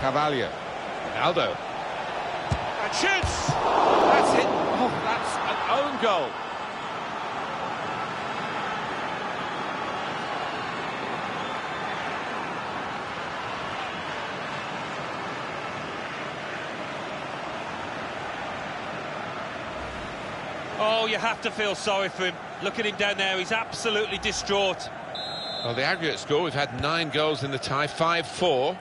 Cavalier. Ronaldo. And shoots! That's it. Oh, that's an own goal. Oh, you have to feel sorry for him. Look at him down there, he's absolutely distraught. Well, the aggregate score, we've had nine goals in the tie, 5-4.